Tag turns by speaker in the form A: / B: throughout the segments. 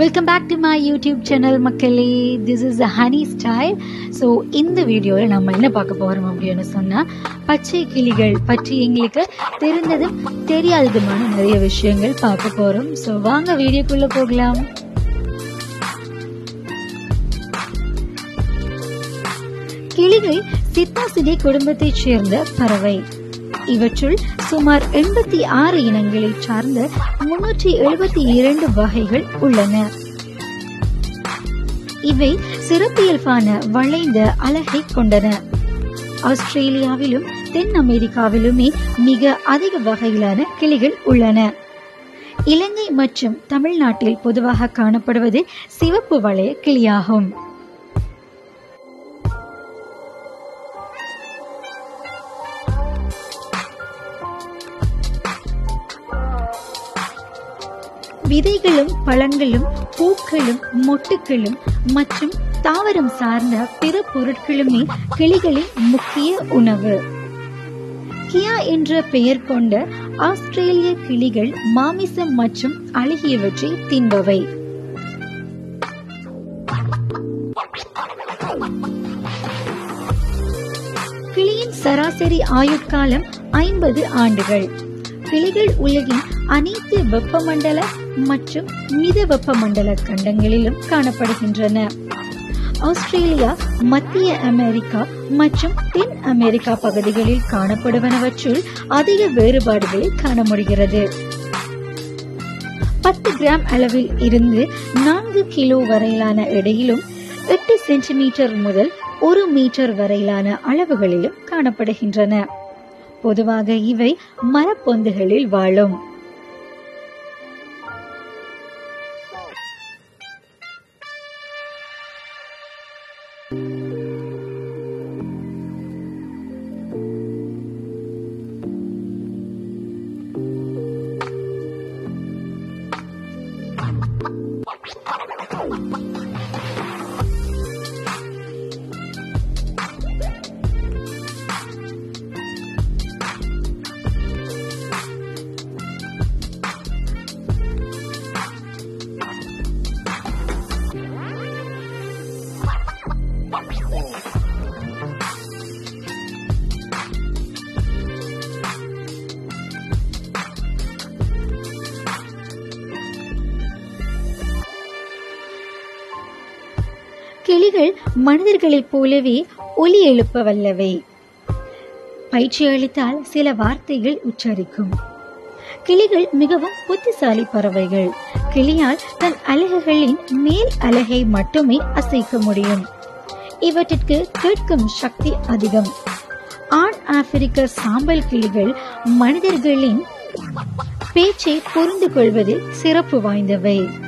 A: Welcome back to my YouTube channel மக்களே. This is a honey style so இந்த வீடியோவில் நம்ம என்ன பார்க்க போகிறோம் அப்படின்னு சொன்னால் பச்சை கிளிகள் பற்றி எங்களுக்கு தெரிந்ததும் தெரியாததுமான நிறைய விஷயங்கள் பார்க்க போகிறோம் ஸோ வாங்க வீடியோக்குள்ளே போகலாம். கிளிகள் சித்தாசிடே குடும்பத்தைச் சேர்ந்த பறவை. இவற்றுள் சுமார் எண்பத்தி ஆறு இனங்களை சார்ந்த முன்னூற்றி எழுபத்தி இரண்டு வகைகள் உள்ளன. இவை சிறப்பியல்பான வளைந்த அழகை கொண்டன. ஆஸ்திரேலியாவிலும் தென் அமெரிக்காவிலுமே மிக அதிக வகையிலான கிளிகள் உள்ளன. இலங்கை மற்றும் தமிழ்நாட்டில் பொதுவாக காணப்படுவது சிவப்பு வளைய கிளியாகும். விதைகளும் பழங்களும் பூக்களும் மொட்டுகளும் மற்றும் தாவரம் சார்ந்த பிற பொருட்களுமே கிளிகளின் முக்கிய உணவு. கியா என்ற பெயர் கொண்ட ஆஸ்திரேலிய கிளிகள் மாமிசம் மற்றும் அழுகியவற்றை தின்பவை. கிளியின் சராசரி ஆயுட்காலம் ஐம்பது ஆண்டுகள். கிளிகள் உலகின் அனைத்து வெப்பமண்டல மற்றும் மித வெப்பமண்டல கண்டங்களிலும் காணப்படுகின்றன. ஆஸ்திரேலியா மத்திய அமெரிக்கா மற்றும் தென் அமெரிக்கா பகுதிகளில் காணப்படுவனவற்றுள் அதிக வேறுபாடுகளை காண முடிகிறது. பத்து கிராம் அளவில் இருந்து நான்கு கிலோ வரையிலான எடையிலும் எட்டு சென்டிமீட்டர் முதல் ஒரு மீட்டர் வரையிலான அளவுகளிலும் காணப்படுகின்றன. பொதுவாக இவை மரப்பொந்துகளில் வாழும். கிளிகள் மனிதர்களைப் போலவே ஒலி எழுப்ப வல்லவை பயிற்சி அளித்தால் சில வார்த்தைகள் உச்சரிக்கும். கிளிகள் மிகவும் புத்திசாலி பறவைகள். கிளியால் தன் அலகுகளின் மேல் அலகை மட்டுமே அசைக்க முடியும். இவற்றிற்கு கேட்கும் சக்தி அதிகம். ஆண் ஆப்பிரிக்க சாம்பல் கிளிகள் மனிதர்களின் பேச்சை புரிந்து கொள்வதில் சிறப்பு வாய்ந்தவை.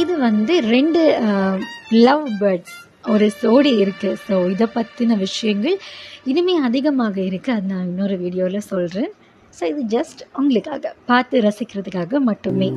A: இது வந்து ரெண்டு லவ் பேர்ட்ஸ் ஒரு சோடி இருக்கு. ஸோ இதை பற்றின விஷயங்கள் இனிமே அதிகமாக இருக்கு. அது நான் இன்னொரு வீடியோவில் சொல்கிறேன் ஸோ இது ஜஸ்ட் உங்களுக்காக. பார்த்து ரசிக்கிறதுக்காக மட்டுமே.